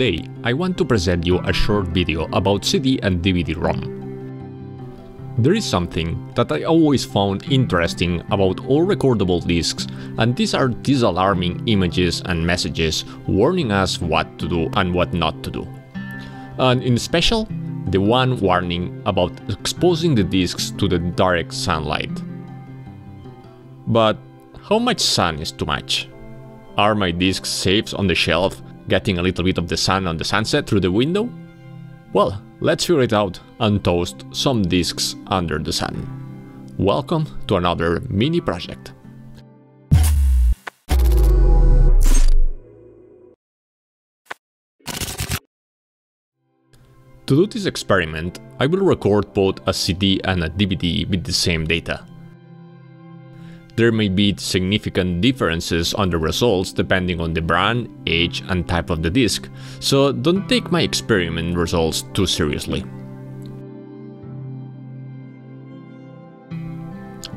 Today, I want to present you a short video about CD and DVD-ROM. There is something that I always found interesting about all recordable discs, and these are these alarming images and messages warning us what to do and what not to do. And in special, the one warning about exposing the discs to the direct sunlight. But how much sun is too much? Are my discs safe on the shelf, getting a little bit of the sun on the sunset through the window? Well, let's figure it out and toast some discs under the sun. Welcome to another mini project. To do this experiment, I will record both a CD and a DVD with the same data. There may be significant differences on the results depending on the brand, age and type of the disc, so don't take my experiment results too seriously.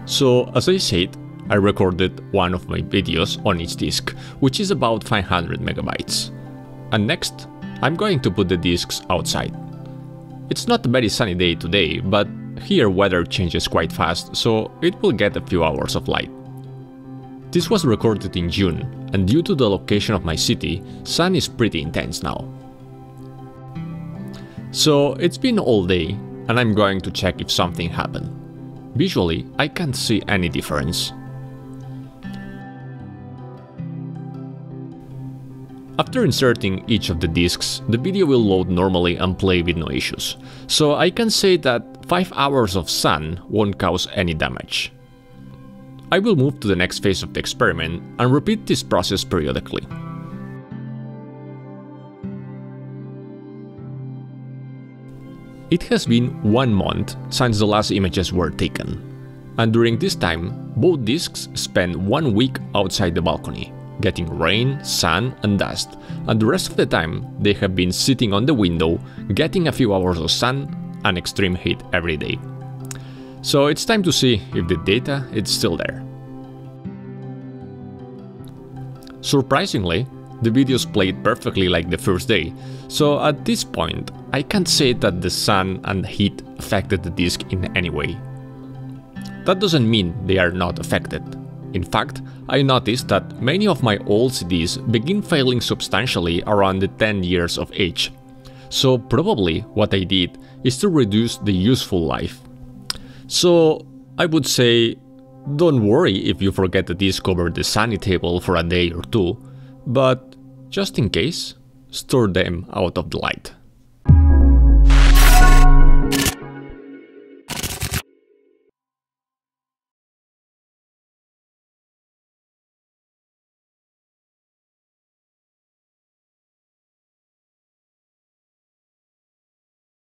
So, as I said, I recorded one of my videos on each disc, which is about 500 megabytes. And next, I'm going to put the discs outside. It's not a very sunny day today, but here weather changes quite fast, so it will get a few hours of light. This was recorded in June, and due to the location of my city, sun is pretty intense now. So it's been all day, and I'm going to check if something happened. Visually, I can't see any difference. After inserting each of the discs, the video will load normally and play with no issues, so I can say that 5 hours of sun won't cause any damage. I will move to the next phase of the experiment and repeat this process periodically. It has been one month since the last images were taken, and during this time, both discs spent one week outside the balcony, getting rain, sun and dust, and the rest of the time they have been sitting on the window, getting a few hours of sun and extreme heat every day. So it's time to see if the data is still there. Surprisingly, the videos played perfectly like the first day, so at this point I can't say that the sun and heat affected the disc in any way. That doesn't mean they are not affected. In fact, I noticed that many of my old CDs begin failing substantially around the 10 years of age. So probably what I did is to reduce the useful life. So I would say, don't worry if you forget to discover the sunny table for a day or two, but just in case, store them out of the light.